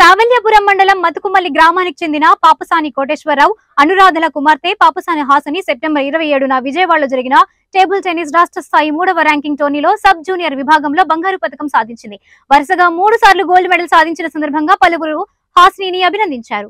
సావల్యాపురం మండలం మతుకుమల్లి గ్రామానికి చెందిన పాపసాని కోటేశ్వరరావు అనురాధల కుమార్తె పాపసాని హాసని సెప్టెంబర్ ఇరవై ఏడున విజయవాడలో జరిగిన టేబుల్ టెన్నిస్ రాష్ట్ర స్థాయి మూడవ ర్యాంకింగ్ టోర్నీలో సబ్ జూనియర్ విభాగంలో బంగారు పథకం సాధించింది. వరుసగా మూడు సార్లు గోల్డ్ మెడల్ సాధించిన సందర్భంగా పలువురు హాసిని అభినందించారు.